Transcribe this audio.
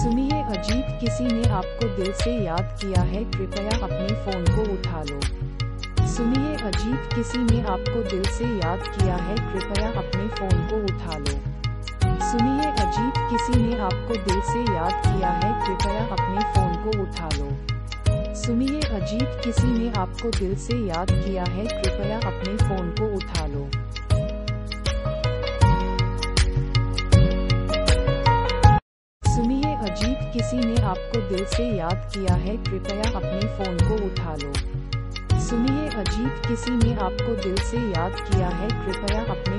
सुनिए अजीब किसी ने आपको दिल से याद किया है, कृपया अपने फ़ोन को उठा लो। सुनिए अजीब किसी ने आपको दिल से याद किया है, कृपया अपने फ़ोन को उठा लो। सुनिए अजीब किसी ने आपको दिल से याद किया है, कृपया अपने फ़ोन को उठा लो। सुनिए अजीब किसी ने आपको दिल से याद किया है, कृपया अपने फ़ोन अजीब किसी ने आपको दिल से याद किया है, कृपया अपने फ़ोन को उठा लो। सुनिए अजीब किसी ने आपको दिल से याद किया है, कृपया अपने